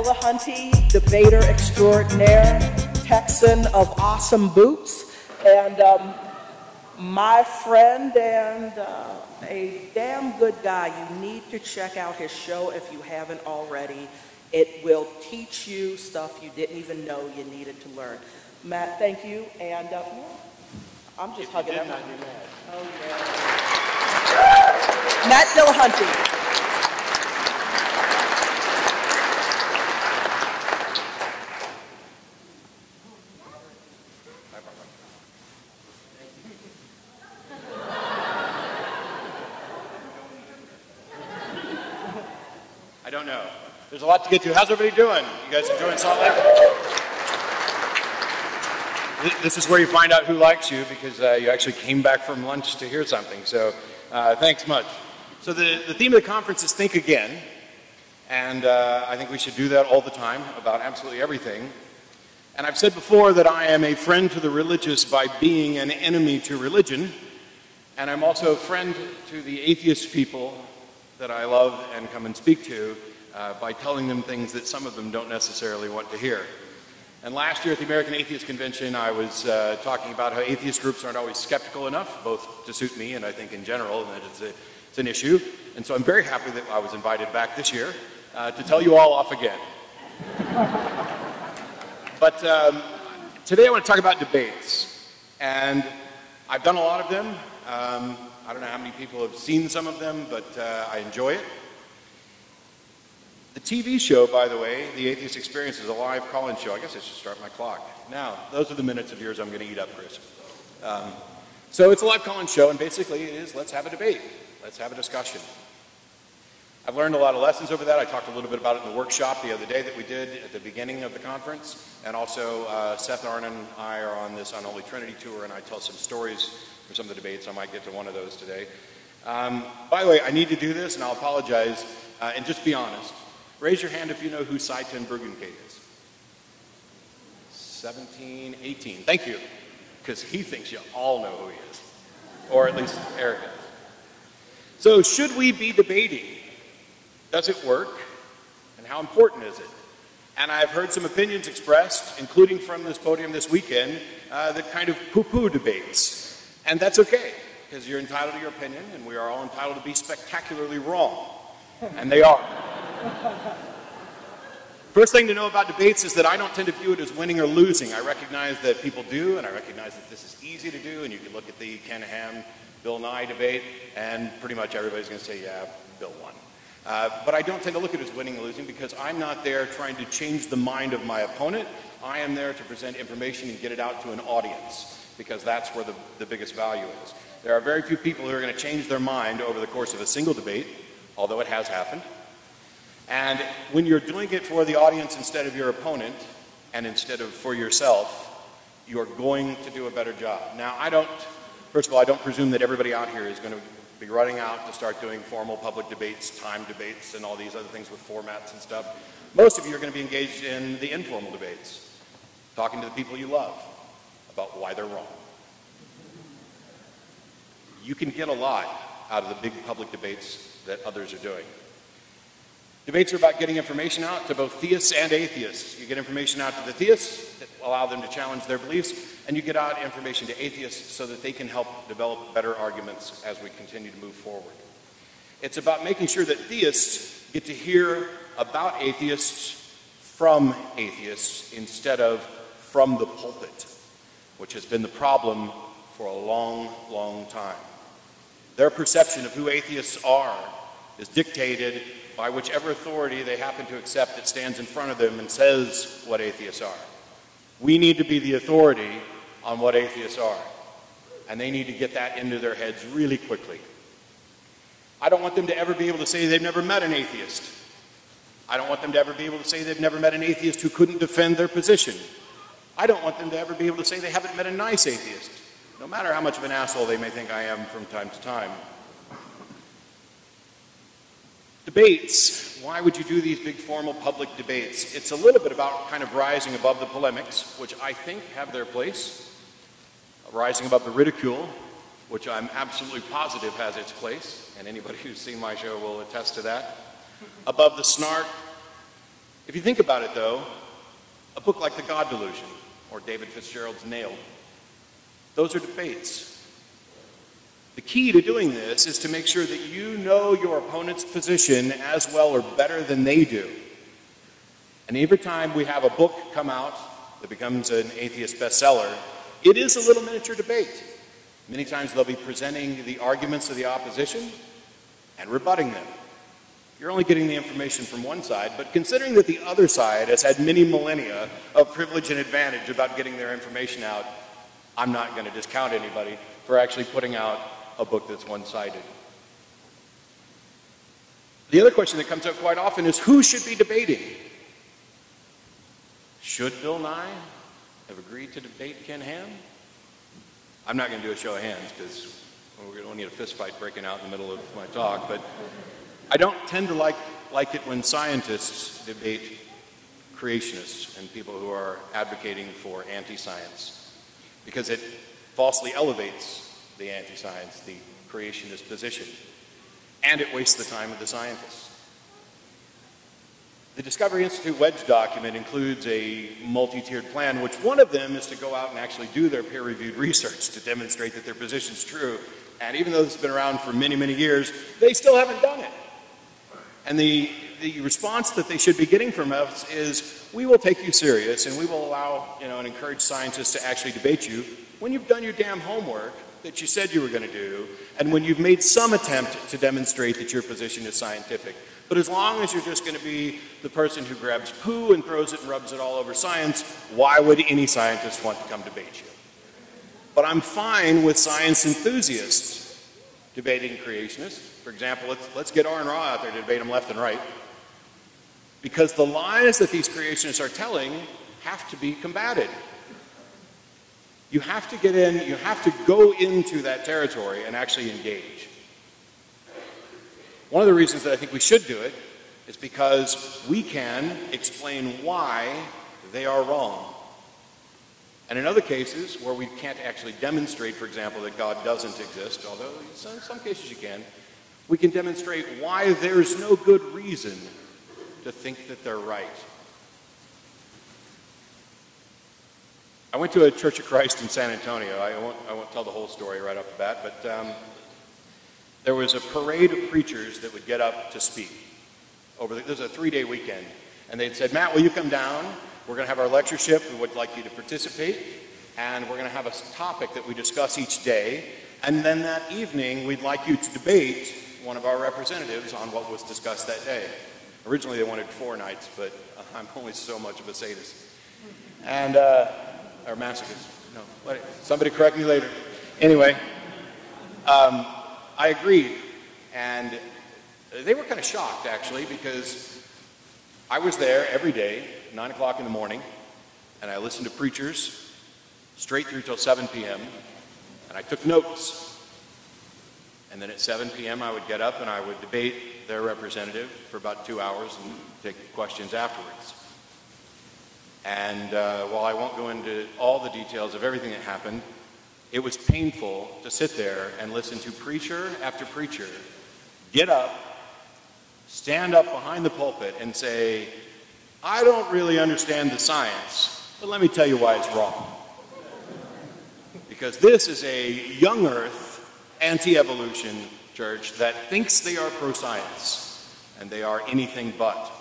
Dillahunty, debater extraordinaire, Texan of awesome boots, and um, my friend and uh, a damn good guy. You need to check out his show if you haven't already. It will teach you stuff you didn't even know you needed to learn. Matt, thank you, and uh, I'm just hugging him. Oh, yeah. Matt Dillahunty. I don't know. There's a lot to get to. How's everybody doing? You guys enjoying Salt Lake? This is where you find out who likes you because uh, you actually came back from lunch to hear something. So uh, thanks much. So the, the theme of the conference is Think Again. And uh, I think we should do that all the time about absolutely everything. And I've said before that I am a friend to the religious by being an enemy to religion. And I'm also a friend to the atheist people that I love and come and speak to uh, by telling them things that some of them don't necessarily want to hear. And last year at the American Atheist Convention, I was uh, talking about how atheist groups aren't always skeptical enough, both to suit me and I think in general, and that it's, a, it's an issue. And so I'm very happy that I was invited back this year uh, to tell you all off again. but um, today I want to talk about debates. And I've done a lot of them. Um, I don't know how many people have seen some of them, but uh, I enjoy it. The TV show, by the way, The Atheist Experience, is a live call-in show. I guess I should start my clock. Now, those are the minutes of yours I'm going to eat up, Chris. Um, so it's a live call-in show, and basically it is let's have a debate. Let's have a discussion. I've learned a lot of lessons over that. I talked a little bit about it in the workshop the other day that we did at the beginning of the conference. And also, uh, Seth Aron and I are on this Unholy Trinity tour, and I tell some stories some of the debates. I might get to one of those today. Um, by the way, I need to do this, and I'll apologize, uh, and just be honest. Raise your hand if you know who Sye Ten Bruggencate is. 17, 18. Thank you. Because he thinks you all know who he is. Or at least Eric. So, should we be debating? Does it work? And how important is it? And I've heard some opinions expressed, including from this podium this weekend, uh, that kind of poo poo debates. And that's okay, because you're entitled to your opinion, and we are all entitled to be spectacularly wrong. And they are. First thing to know about debates is that I don't tend to view it as winning or losing. I recognize that people do, and I recognize that this is easy to do, and you can look at the Ken Ham, Bill Nye debate, and pretty much everybody's going to say, yeah, Bill won. Uh, but I don't tend to look at it as winning or losing because I'm not there trying to change the mind of my opponent. I am there to present information and get it out to an audience because that's where the, the biggest value is. There are very few people who are going to change their mind over the course of a single debate, although it has happened. And when you're doing it for the audience instead of your opponent, and instead of for yourself, you're going to do a better job. Now, I don't, first of all, I don't presume that everybody out here is going to be running out to start doing formal public debates, time debates, and all these other things with formats and stuff. Most of you are going to be engaged in the informal debates, talking to the people you love about why they're wrong. You can get a lot out of the big public debates that others are doing. Debates are about getting information out to both theists and atheists. You get information out to the theists that allow them to challenge their beliefs, and you get out information to atheists so that they can help develop better arguments as we continue to move forward. It's about making sure that theists get to hear about atheists from atheists instead of from the pulpit which has been the problem for a long, long time. Their perception of who atheists are is dictated by whichever authority they happen to accept that stands in front of them and says what atheists are. We need to be the authority on what atheists are, and they need to get that into their heads really quickly. I don't want them to ever be able to say they've never met an atheist. I don't want them to ever be able to say they've never met an atheist who couldn't defend their position. I don't want them to ever be able to say they haven't met a nice atheist, no matter how much of an asshole they may think I am from time to time. Debates. Why would you do these big formal public debates? It's a little bit about kind of rising above the polemics, which I think have their place, rising above the ridicule, which I'm absolutely positive has its place, and anybody who's seen my show will attest to that, above the snark, If you think about it, though, a book like The God Delusion or David Fitzgerald's Nailed, those are debates. The key to doing this is to make sure that you know your opponent's position as well or better than they do. And every time we have a book come out that becomes an atheist bestseller, it is a little miniature debate. Many times they'll be presenting the arguments of the opposition and rebutting them. You're only getting the information from one side, but considering that the other side has had many millennia of privilege and advantage about getting their information out, I'm not going to discount anybody for actually putting out a book that's one-sided. The other question that comes up quite often is who should be debating? Should Bill Nye have agreed to debate Ken Ham? I'm not going to do a show of hands because we're going to need a fistfight breaking out in the middle of my talk, but I don't tend to like, like it when scientists debate creationists and people who are advocating for anti-science because it falsely elevates the anti-science, the creationist position, and it wastes the time of the scientists. The Discovery Institute Wedge document includes a multi-tiered plan, which one of them is to go out and actually do their peer-reviewed research to demonstrate that their position is true. And even though it's been around for many, many years, they still haven't done it. And the, the response that they should be getting from us is, we will take you serious and we will allow, you know, and encourage scientists to actually debate you when you've done your damn homework that you said you were going to do, and when you've made some attempt to demonstrate that your position is scientific. But as long as you're just going to be the person who grabs poo and throws it and rubs it all over science, why would any scientist want to come debate you? But I'm fine with science enthusiasts debating creationists. For example, let's, let's get Aron Ra out there to debate them left and right. Because the lies that these creationists are telling have to be combated. You have to get in, you have to go into that territory and actually engage. One of the reasons that I think we should do it is because we can explain why they are wrong. And in other cases where we can't actually demonstrate, for example, that God doesn't exist, although in some cases you can, we can demonstrate why there's no good reason to think that they're right. I went to a Church of Christ in San Antonio. I won't, I won't tell the whole story right off the bat, but um, there was a parade of preachers that would get up to speak. Over the, this was a three-day weekend, and they'd said, "Matt, will you come down? We're going to have our lectureship. We would like you to participate, and we're going to have a topic that we discuss each day. And then that evening, we'd like you to debate one of our representatives on what was discussed that day." Originally, they wanted four nights, but I'm only so much of a sadist, and uh, or masochist. No, somebody correct me later. Anyway. Um, I agreed. And they were kind of shocked, actually, because I was there every day, 9 o'clock in the morning, and I listened to preachers straight through till 7 p.m., and I took notes. And then at 7 p.m., I would get up and I would debate their representative for about two hours and take questions afterwards. And uh, while I won't go into all the details of everything that happened, it was painful to sit there and listen to preacher after preacher get up, stand up behind the pulpit, and say, I don't really understand the science, but let me tell you why it's wrong. Because this is a young earth, anti evolution church that thinks they are pro science, and they are anything but.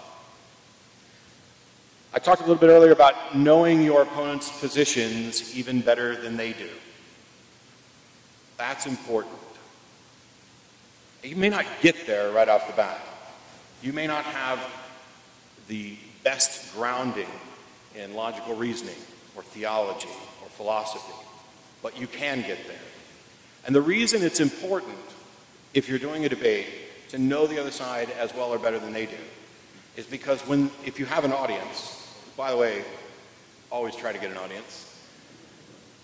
I talked a little bit earlier about knowing your opponent's positions even better than they do. That's important. You may not get there right off the bat. You may not have the best grounding in logical reasoning or theology or philosophy, but you can get there. And the reason it's important, if you're doing a debate, to know the other side as well or better than they do, is because when, if you have an audience, by the way, always try to get an audience,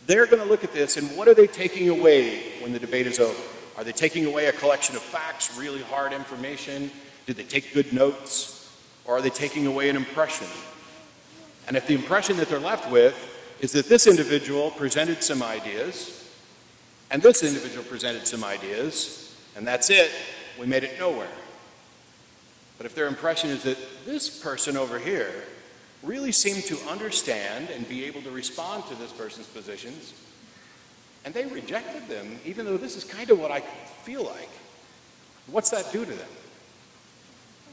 they're going to look at this and what are they taking away when the debate is over? Are they taking away a collection of facts, really hard information? Did they take good notes? Or are they taking away an impression? And if the impression that they're left with is that this individual presented some ideas, and this individual presented some ideas, and that's it, we made it nowhere. But if their impression is that this person over here really seemed to understand and be able to respond to this person's positions, and they rejected them, even though this is kind of what I feel like, what's that do to them?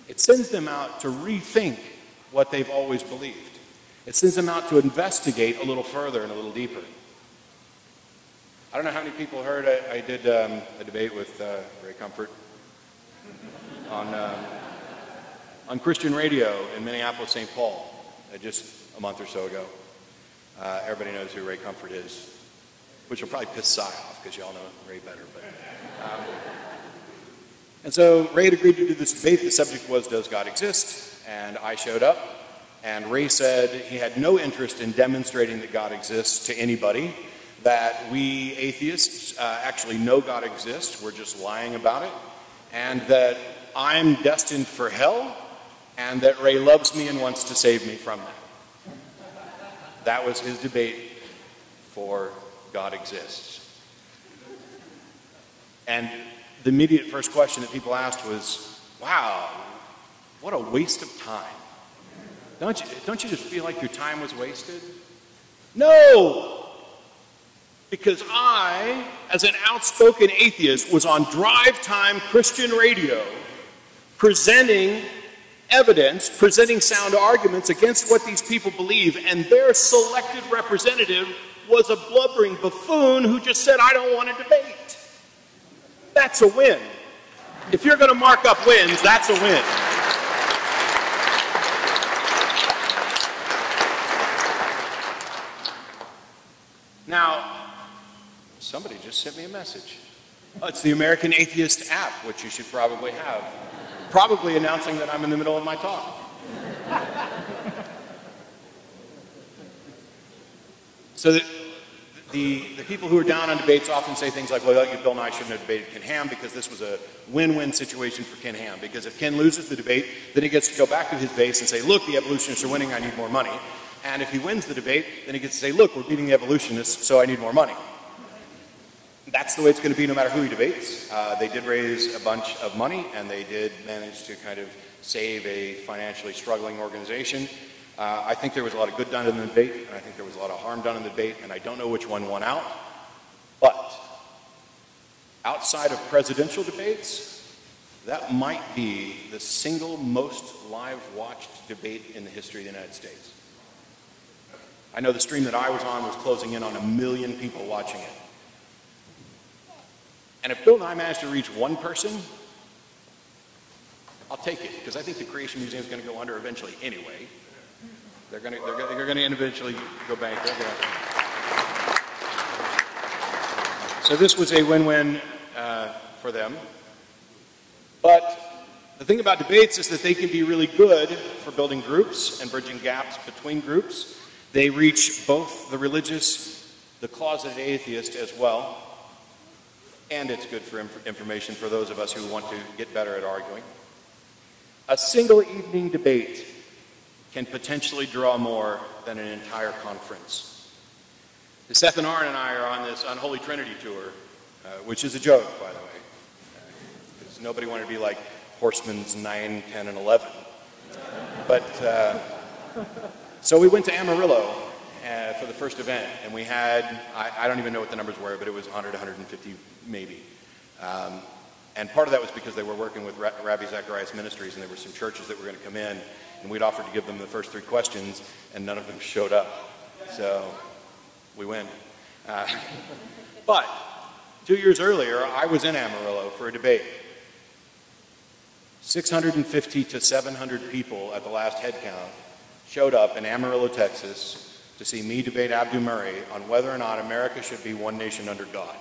It sends them out to rethink what they've always believed. It sends them out to investigate a little further and a little deeper. I don't know how many people heard I, I did um, a debate with uh, Ray Comfort on, uh, on Christian radio in Minneapolis, St. Paul, uh, just a month or so ago. Uh, everybody knows who Ray Comfort is, which will probably piss Sye off because y'all know Ray better. But, um, and so Ray had agreed to do this debate. The subject was, Does God exist? And I showed up, and Ray said he had no interest in demonstrating that God exists to anybody, that we atheists uh, actually know God exists, we're just lying about it, and that I'm destined for hell, and that Ray loves me and wants to save me from that. That was his debate for God exists. And the immediate first question that people asked was, wow, what a waste of time. Don't you, don't you just feel like your time was wasted? No! Because I, as an outspoken atheist, was on drive time Christian radio presenting evidence, presenting sound arguments against what these people believe, and their selected representative was a blubbering buffoon who just said, I don't want to debate. That's a win. If you're going to mark up wins, that's a win. Now, somebody just sent me a message. Oh, it's the American Atheist app, which you should probably have. Probably announcing that I'm in the middle of my talk. so that the, the people who are down on debates often say things like, well, Bill Nye shouldn't have debated Ken Ham because this was a win-win situation for Ken Ham. Because if Ken loses the debate, then he gets to go back to his base and say, look, the evolutionists are winning, I need more money. And if he wins the debate, then he gets to say, look, we're beating the evolutionists, so I need more money. That's the way it's going to be no matter who he debates. Uh, they did raise a bunch of money, and they did manage to kind of save a financially struggling organization. Uh, I think there was a lot of good done in the debate, and I think there was a lot of harm done in the debate, and I don't know which one won out. But outside of presidential debates, that might be the single most live watched debate in the history of the United States. I know the stream that I was on was closing in on a million people watching it. And if Bill Nye managed to reach one person, I'll take it, because I think the Creation Museum is going to go under eventually anyway. They're going to they're going they're going to eventually go bankrupt. So this was a win-win uh, for them. But the thing about debates is that they can be really good for building groups and bridging gaps between groups. They reach both the religious, the closeted atheist as well, and it's good for inf information for those of us who want to get better at arguing. A single evening debate can potentially draw more than an entire conference. Seth and Aron and I are on this Unholy Trinity tour, uh, which is a joke, by the way, because uh, nobody wanted to be like Horsemen's 9, 10, and 11. But, uh, so we went to Amarillo uh, for the first event, and we had, I, I, don't even know what the numbers were, but it was 100, 150 maybe. Um, and part of that was because they were working with Ravi Zacharias Ministries, and there were some churches that were going to come in and we'd offered to give them the first three questions, and none of them showed up. So we win. Uh, but two years earlier, I was in Amarillo for a debate. 650 to 700 people at the last head count showed up in Amarillo, Texas to see me debate Abdu Murray on whether or not America should be one nation under God.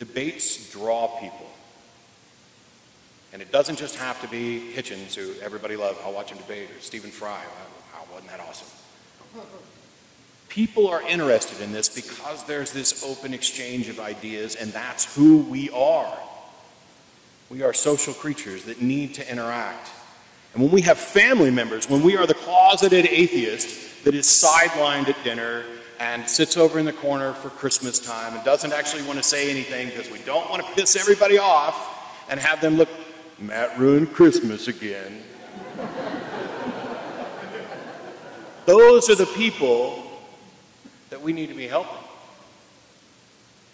Debates draw people. And it doesn't just have to be Hitchens, who everybody loved. I'll watch him debate, or Stephen Fry. Wow, wasn't that awesome? People are interested in this because there's this open exchange of ideas, and that's who we are. We are social creatures that need to interact. And when we have family members, when we are the closeted atheist that is sidelined at dinner and sits over in the corner for Christmas time and doesn't actually want to say anything because we don't want to piss everybody off and have them look Matt ruined Christmas again. Those are the people that we need to be helping.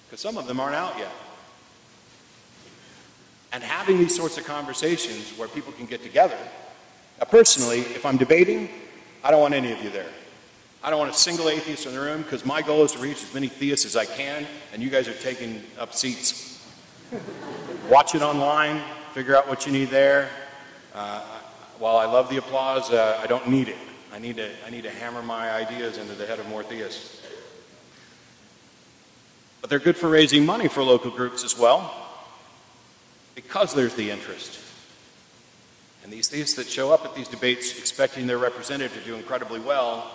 Because some of them aren't out yet. And having these sorts of conversations where people can get together. Now, personally, if I'm debating, I don't want any of you there. I don't want a single atheist in the room because my goal is to reach as many theists as I can, and you guys are taking up seats. Watch it online, figure out what you need there. Uh, while I love the applause, uh, I don't need it. I need, to, I need to hammer my ideas into the head of more theists. But they're good for raising money for local groups as well, because there's the interest. And these theists that show up at these debates expecting their representative to do incredibly well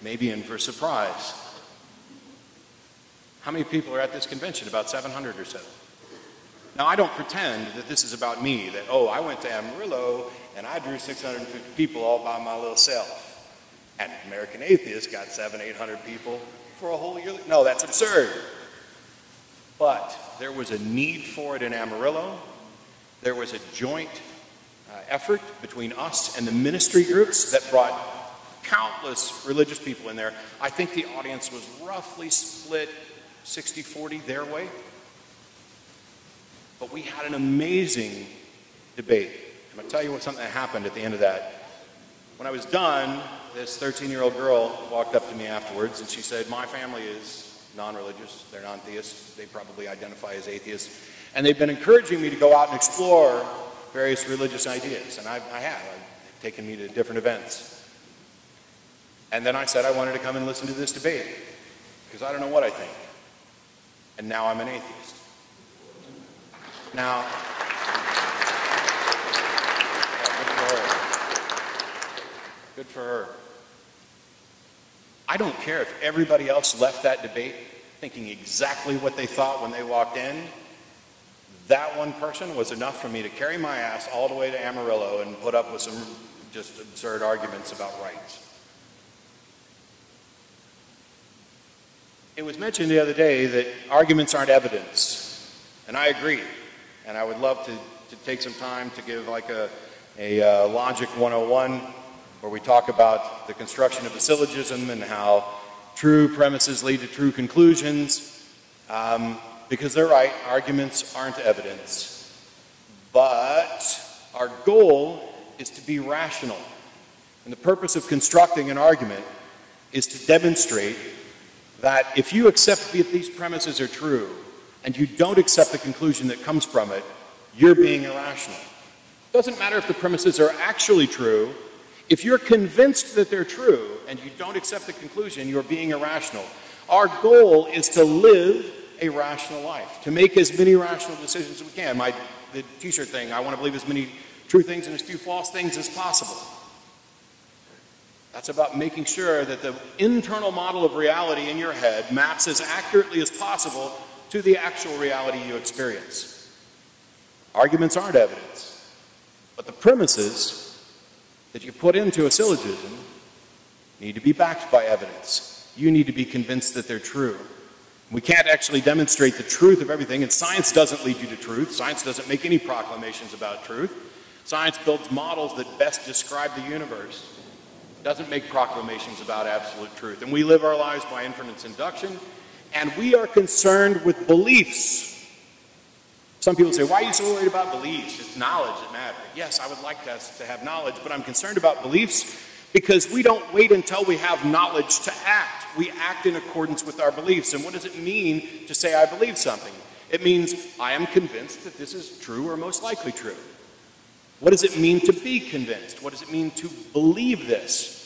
may be in for a surprise. How many people are at this convention? About 700 or so. Now, I don't pretend that this is about me, that, oh, I went to Amarillo and I drew 650 people all by my little self. And American Atheist got seven, 800 people for a whole year. No, that's absurd. But there was a need for it in Amarillo. There was a joint uh, effort between us and the ministry groups that brought countless religious people in there. I think the audience was roughly split 60 40 their way. But we had an amazing debate. I'm going to tell you what something that happened at the end of that. When I was done, this 13 year old girl walked up to me afterwards and she said, My family is non religious, they're non theists, they probably identify as atheists, and they've been encouraging me to go out and explore various religious ideas. And I, I have. I've taken me to different events. And then I said I wanted to come and listen to this debate because I don't know what I think. And now I'm an atheist. Now, good for her. Good for her. I don't care if everybody else left that debate thinking exactly what they thought when they walked in. That one person was enough for me to carry my ass all the way to Amarillo and put up with some just absurd arguments about rights. It was mentioned the other day that arguments aren't evidence, and I agree. And I would love to, to take some time to give like a, a uh, Logic 101 where we talk about the construction of a syllogism and how true premises lead to true conclusions. Um, because they're right, arguments aren't evidence. But our goal is to be rational. And the purpose of constructing an argument is to demonstrate that if you accept that these premises are true, and you don't accept the conclusion that comes from it, you're being irrational. It doesn't matter if the premises are actually true. If you're convinced that they're true and you don't accept the conclusion, you're being irrational. Our goal is to live a rational life, to make as many rational decisions as we can. My the t-shirt thing, I want to believe as many true things and as few false things as possible. That's about making sure that the internal model of reality in your head maps as accurately as possible to the actual reality you experience. Arguments aren't evidence, but the premises that you put into a syllogism need to be backed by evidence. You need to be convinced that they're true. We can't actually demonstrate the truth of everything, and science doesn't lead you to truth. Science doesn't make any proclamations about truth. Science builds models that best describe the universe. Doesn't make proclamations about absolute truth. And we live our lives by inference induction, and we are concerned with beliefs. Some people say, why are you so worried about beliefs? It's knowledge that matters. Yes, I would like us to have knowledge, but I'm concerned about beliefs because we don't wait until we have knowledge to act. We act in accordance with our beliefs. And what does it mean to say I believe something? It means I am convinced that this is true or most likely true. What does it mean to be convinced? What does it mean to believe this?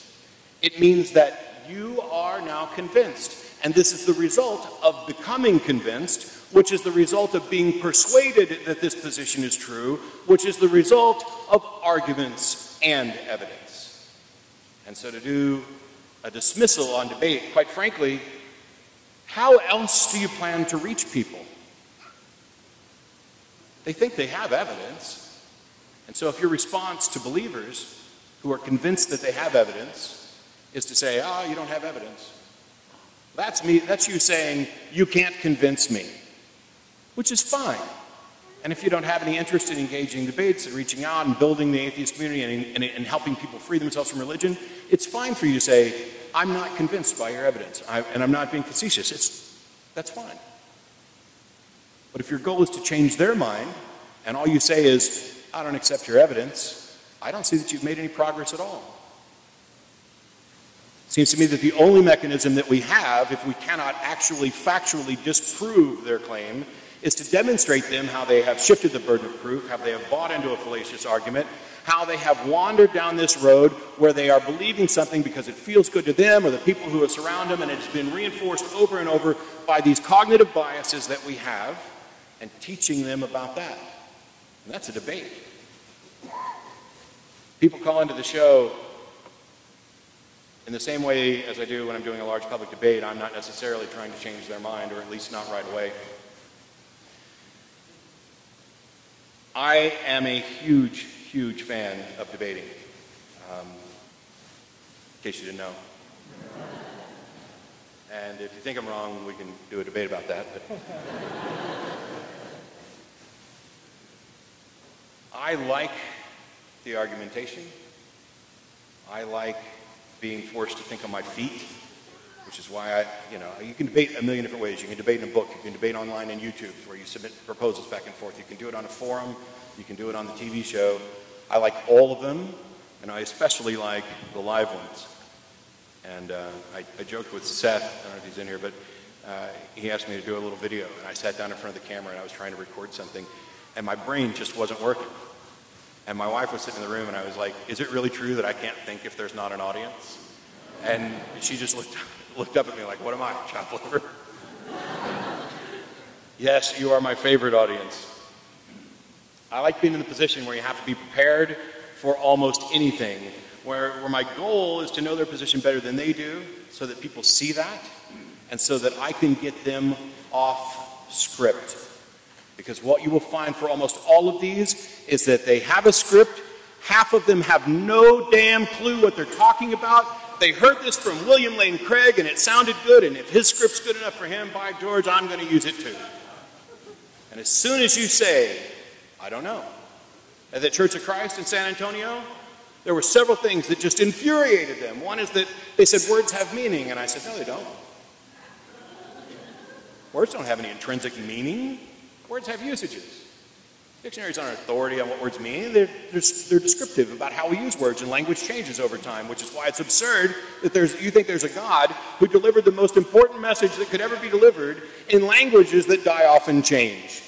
It means that you are now convinced. And this is the result of becoming convinced, which is the result of being persuaded that this position is true, which is the result of arguments and evidence. And so to do a dismissal on debate, quite frankly, how else do you plan to reach people? They think they have evidence. And so if your response to believers who are convinced that they have evidence is to say, oh, you don't have evidence, that's me, that's you saying, you can't convince me, which is fine. And if you don't have any interest in engaging debates and reaching out and building the atheist community and, and, and helping people free themselves from religion, it's fine for you to say, I'm not convinced by your evidence, I, and I'm not being facetious. It's, that's fine. But if your goal is to change their mind, and all you say is, I don't accept your evidence, I don't see that you've made any progress at all. Seems to me that the only mechanism that we have, if we cannot actually factually disprove their claim, is to demonstrate them how they have shifted the burden of proof, how they have bought into a fallacious argument, how they have wandered down this road where they are believing something because it feels good to them or the people who surround them, and it's been reinforced over and over by these cognitive biases that we have, and teaching them about that. And that's a debate. People call into the show in the same way as I do when I'm doing a large public debate, I'm not necessarily trying to change their mind, or at least not right away. I am a huge, huge fan of debating, um, in case you didn't know. And if you think I'm wrong, we can do a debate about that. But I like the argumentation. I like being forced to think on my feet, which is why I, you know, you can debate a million different ways. You can debate in a book, you can debate online in YouTube where you submit proposals back and forth. You can do it on a forum, you can do it on the TV show. I like all of them, and I especially like the live ones. And uh, I, I, joked with Seth, I don't know if he's in here, but uh, he asked me to do a little video, and I sat down in front of the camera and I was trying to record something, and my brain just wasn't working. And my wife was sitting in the room, and I was like, Is it really true that I can't think if there's not an audience? And she just looked, looked up at me like, What am I, chop liver? yes, you are my favorite audience. I like being in the position where you have to be prepared for almost anything, where, where my goal is to know their position better than they do, so that people see that, and so that I can get them off script. Because what you will find for almost all of these is that they have a script, half of them have no damn clue what they're talking about. They heard this from William Lane Craig and it sounded good, and if his script's good enough for him, by George, I'm going to use it too. And as soon as you say, I don't know, at the Church of Christ in San Antonio, there were several things that just infuriated them. One is that they said words have meaning, and I said, no, they don't. Words don't have any intrinsic meaning. Words have usages. Dictionaries aren't authority on what words mean. They're, they're, they're, descriptive about how we use words, and language changes over time, which is why it's absurd that there's, you think there's a God who delivered the most important message that could ever be delivered in languages that die off and change.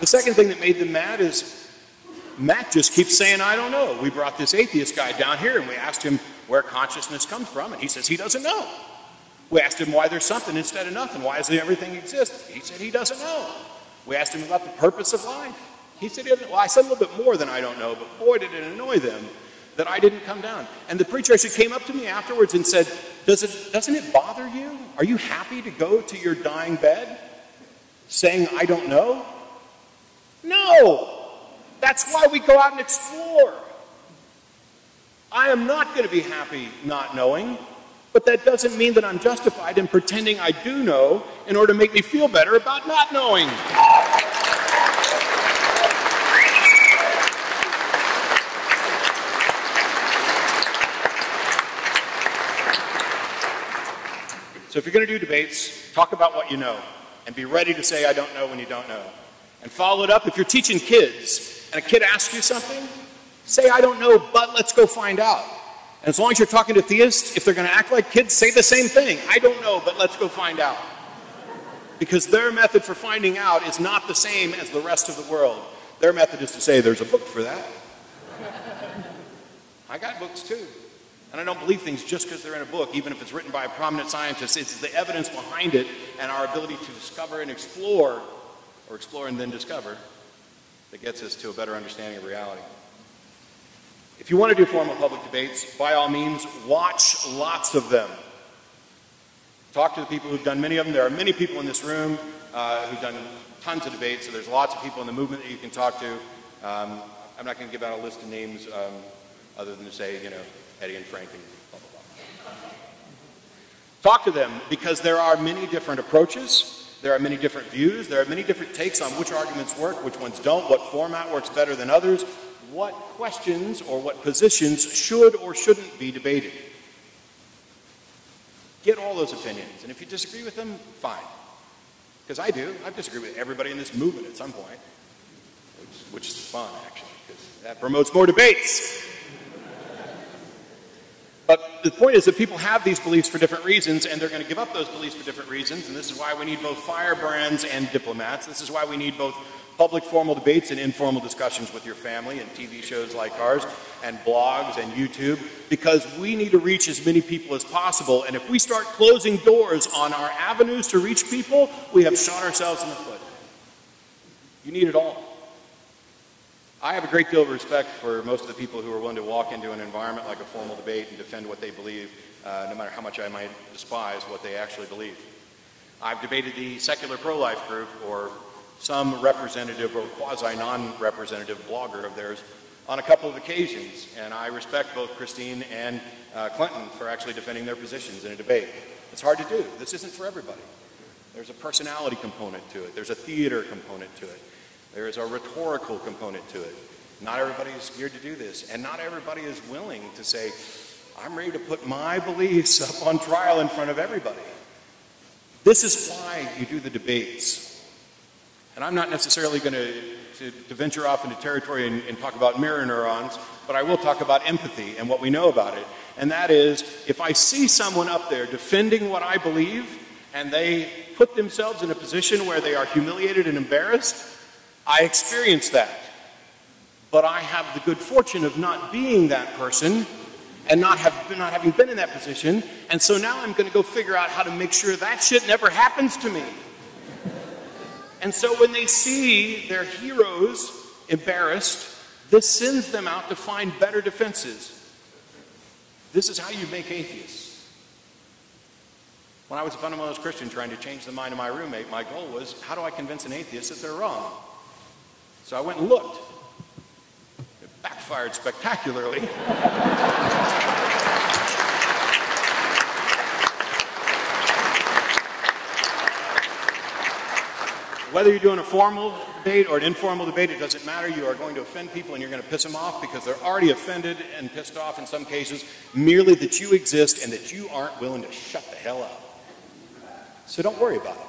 The second thing that made them mad is Matt just keeps saying, I don't know. We brought this atheist guy down here and we asked him, where consciousness comes from, and he says he doesn't know. We asked him why there's something instead of nothing. Why does everything exist? He said he doesn't know. We asked him about the purpose of life. He said he. Well, I said a little bit more than I don't know, but boy, did it annoy them that I didn't come down. And the preacher actually came up to me afterwards and said, Does it, Doesn't it bother you? Are you happy to go to your dying bed saying, I don't know? No! That's why we go out and explore. I am not going to be happy not knowing, but that doesn't mean that I'm justified in pretending I do know in order to make me feel better about not knowing. So if you're going to do debates, talk about what you know and be ready to say I don't know when you don't know. And follow it up if you're teaching kids and a kid asks you something, Say, I don't know, but let's go find out. And as long as you're talking to theists, if they're going to act like kids, say the same thing. I don't know, but let's go find out. Because their method for finding out is not the same as the rest of the world. Their method is to say, there's a book for that. I got books too. And I don't believe things just because they're in a book, even if it's written by a prominent scientist. It's the evidence behind it and our ability to discover and explore, or explore and then discover, that gets us to a better understanding of reality. If you want to do formal public debates, by all means, watch lots of them. Talk to the people who've done many of them. There are many people in this room uh, who've done tons of debates, so there's lots of people in the movement that you can talk to. Um, I'm not going to give out a list of names um, other than to say, you know, Eddie and Frank and blah, blah, blah. Talk to them because there are many different approaches, there are many different views, there are many different takes on which arguments work, which ones don't, what format works better than others, what questions or what positions should or shouldn't be debated. Get all those opinions, and if you disagree with them, fine. Because I do. I disagree with everybody in this movement at some point, which, which is fun, actually, because that promotes more debates. But the point is that people have these beliefs for different reasons, and they're going to give up those beliefs for different reasons. And this is why we need both firebrands and diplomats. This is why we need both public formal debates and informal discussions with your family and TV shows like ours and blogs and YouTube because we need to reach as many people as possible. And if we start closing doors on our avenues to reach people, we have shot ourselves in the foot. You need it all. I have a great deal of respect for most of the people who are willing to walk into an environment like a formal debate and defend what they believe, uh, no matter how much I might despise what they actually believe. I've debated the secular pro-life group or some representative or quasi non-representative blogger of theirs on a couple of occasions, and I respect both Kristine and uh, Clinton for actually defending their positions in a debate. It's hard to do. This isn't for everybody. There's a personality component to it. There's a theater component to it. There is a rhetorical component to it. Not everybody is geared to do this, and not everybody is willing to say, I'm ready to put my beliefs up on trial in front of everybody. This is why you do the debates. And I'm not necessarily going to, to, venture off into territory and, and talk about mirror neurons, but I will talk about empathy and what we know about it. And that is, if I see someone up there defending what I believe, and they put themselves in a position where they are humiliated and embarrassed, I experience that. But I have the good fortune of not being that person and not, have, not having been in that position. And so now I'm going to go figure out how to make sure that shit never happens to me. And so when they see their heroes embarrassed, this sends them out to find better defenses. This is how you make atheists. When I was a fundamentalist Christian trying to change the mind of my roommate, my goal was how do I convince an atheist that they're wrong? So I went and looked. It backfired spectacularly. Whether you're doing a formal debate or an informal debate, it doesn't matter. You are going to offend people and you're going to piss them off because they're already offended and pissed off in some cases merely that you exist and that you aren't willing to shut the hell up. So don't worry about it.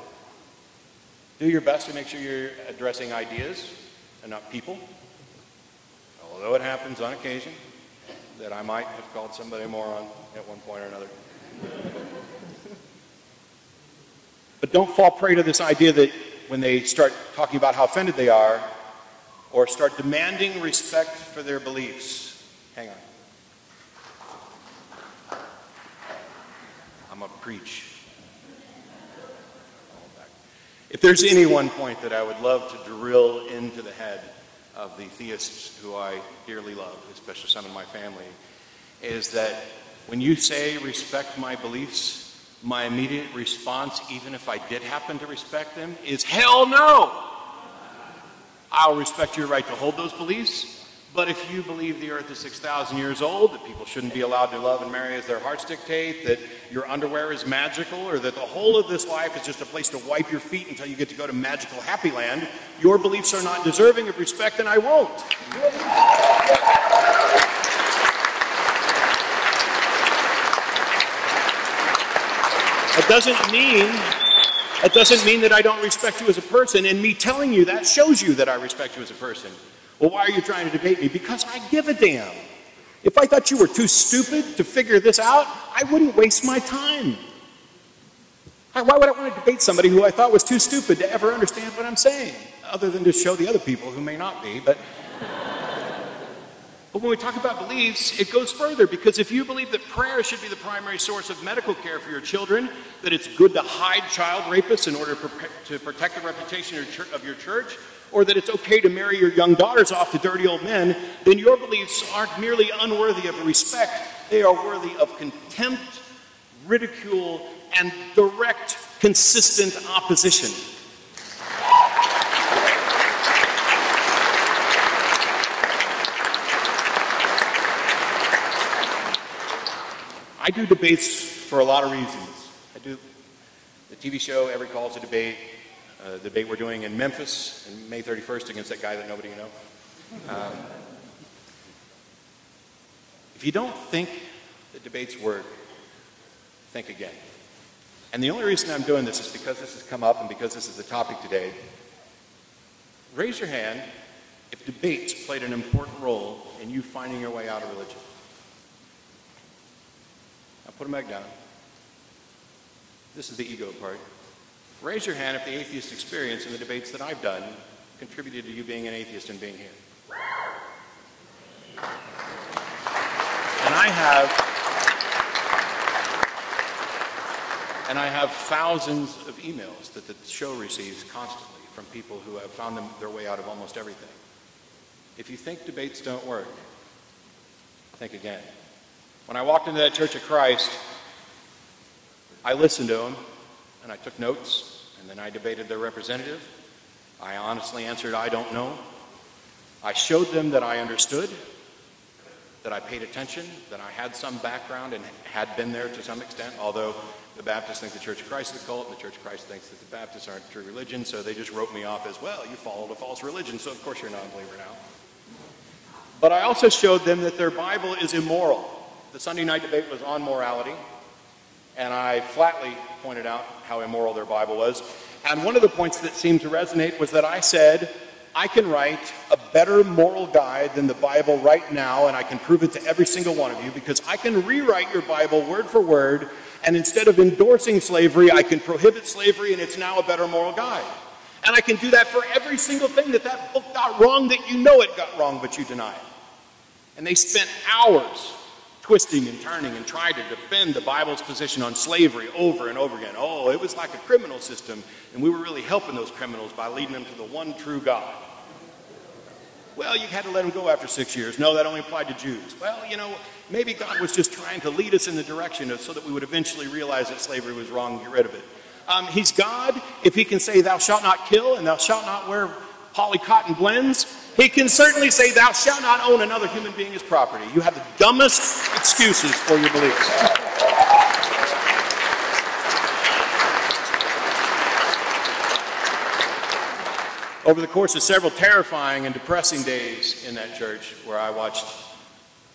Do your best to make sure you're addressing ideas and not people. Although it happens on occasion that I might have called somebody a moron at one point or another. but don't fall prey to this idea that when they start talking about how offended they are or start demanding respect for their beliefs. Hang on. I'm a preach. If there's any one point that I would love to drill into the head of the theists who I dearly love, especially some in my family, is that when you say respect my beliefs, my immediate response, even if I did happen to respect them, is hell no! I'll respect your right to hold those beliefs, but if you believe the earth is 6,000 years old, that people shouldn't be allowed to love and marry as their hearts dictate, that your underwear is magical, or that the whole of this life is just a place to wipe your feet until you get to go to magical happy land, your beliefs are not deserving of respect and I won't. It doesn't mean it doesn't mean that I don't respect you as a person, and me telling you that shows you that I respect you as a person. Well, why are you trying to debate me? Because I give a damn. If I thought you were too stupid to figure this out, I wouldn't waste my time. Why would I want to debate somebody who I thought was too stupid to ever understand what I'm saying? Other than to show the other people who may not be, but. But when we talk about beliefs, it goes further because if you believe that prayer should be the primary source of medical care for your children, that it's good to hide child rapists in order to protect the reputation of your church, or that it's okay to marry your young daughters off to dirty old men, then your beliefs aren't merely unworthy of respect, they are worthy of contempt, ridicule, and direct, consistent opposition. I do debates for a lot of reasons. I do the TV show, Every Call's a Debate, uh, the debate we're doing in Memphis on May 31st against that guy that nobody know. Um, if you don't think the debates work, think again. And the only reason I'm doing this is because this has come up and because this is the topic today. Raise your hand if debates played an important role in you finding your way out of religion. Put them back down. This is the ego part. Raise your hand if the atheist experience in the debates that I've done contributed to you being an atheist and being here. And I have and I have thousands of emails that the show receives constantly from people who have found them, their way out of almost everything. If you think debates don't work, think again. When I walked into that Church of Christ, I listened to them and I took notes and then I debated their representative. I honestly answered, I don't know. I showed them that I understood, that I paid attention, that I had some background and had been there to some extent, although the Baptists think the Church of Christ is a cult, and the Church of Christ thinks that the Baptists aren't true religion, so they just wrote me off as, well, you followed a false religion, so of course you're a non-believer now. But I also showed them that their Bible is immoral. The Sunday night debate was on morality, and I flatly pointed out how immoral their Bible was. And one of the points that seemed to resonate was that I said, I can write a better moral guide than the Bible right now, and I can prove it to every single one of you because I can rewrite your Bible word for word, and instead of endorsing slavery, I can prohibit slavery, and it's now a better moral guide. And I can do that for every single thing that that book got wrong that you know it got wrong, but you deny it. And they spent hours twisting and turning and trying to defend the Bible's position on slavery over and over again. Oh, it was like a criminal system, and we were really helping those criminals by leading them to the one true God. Well, you had to let them go after six years. No, that only applied to Jews. Well, you know, maybe God was just trying to lead us in the direction of so that we would eventually realize that slavery was wrong and get rid of it. Um, he's God. If he can say, Thou shalt not kill and thou shalt not wear poly cotton blends, he can certainly say, Thou shalt not own another human being as property. You have the dumbest excuses for your beliefs. Over the course of several terrifying and depressing days in that church, where I watched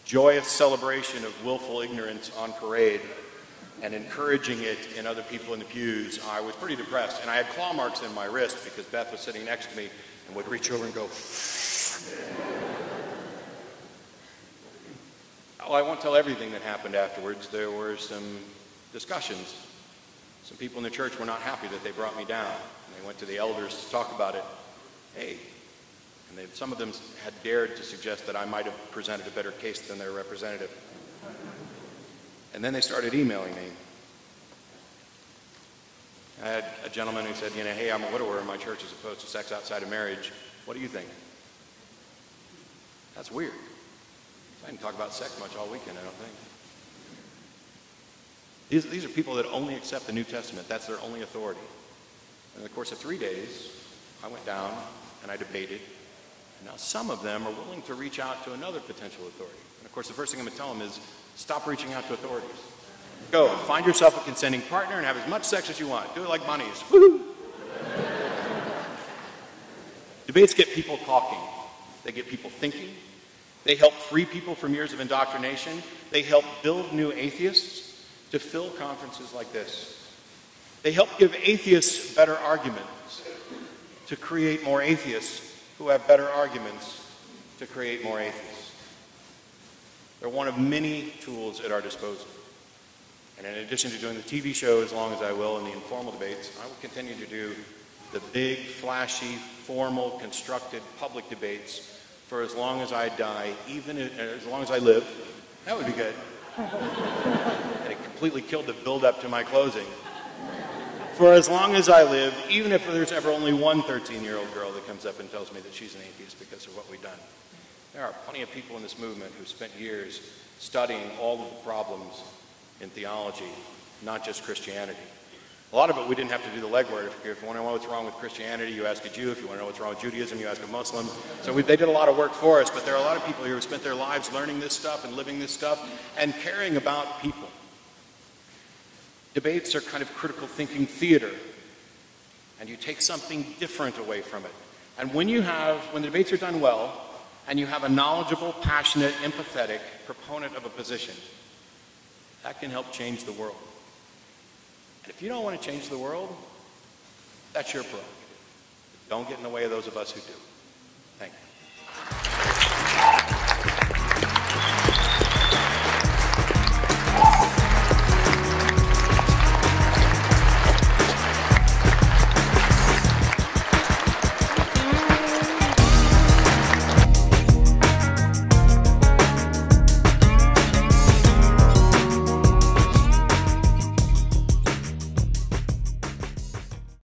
joyous celebration of willful ignorance on parade and encouraging it in other people in the pews, I was pretty depressed. And I had claw marks in my wrist because Beth was sitting next to me and would reach over and go, Well, I won't tell everything that happened afterwards. There were some discussions. Some people in the church were not happy that they brought me down. And they went to the elders to talk about it. Hey, and they, some of them had dared to suggest that I might have presented a better case than their representative. And then they started emailing me. I had a gentleman who said, you know, hey, I'm a widower and my church is opposed to sex outside of marriage. What do you think? That's weird. I didn't talk about sex much all weekend, I don't think. These, these are people that only accept the New Testament. That's their only authority. In the course of three days, I went down and I debated. And now some of them are willing to reach out to another potential authority. And of course, the first thing I'm going to tell them is stop reaching out to authorities. Go, find yourself a consenting partner and have as much sex as you want. Do it like bunnies. Debates get people talking. They get people thinking. They help free people from years of indoctrination. They help build new atheists to fill conferences like this. They help give atheists better arguments to create more atheists who have better arguments to create more atheists. They're one of many tools at our disposal. And in addition to doing the TV show as long as I will and the informal debates, I will continue to do the big, flashy, formal, constructed public debates for as long as I die, even uh, as long as I live. That would be good. and it completely killed the build up to my closing. For as long as I live, even if there's ever only one 13 year old girl that comes up and tells me that she's an atheist because of what we've done. There are plenty of people in this movement who spent years studying all of the problems in theology, not just Christianity. A lot of it we didn't have to do the legwork. If, you want to know what's wrong with Christianity, you ask a Jew. If you want to know what's wrong with Judaism, you ask a Muslim. So we, they did a lot of work for us, but there are a lot of people here who spent their lives learning this stuff and living this stuff and caring about people. Debates are kind of critical thinking theater, and you take something different away from it. And when you have, when the debates are done well, and you have a knowledgeable, passionate, empathetic proponent of a position, that can help change the world. If you don't want to change the world, that's your prerogative. Don't get in the way of those of us who do.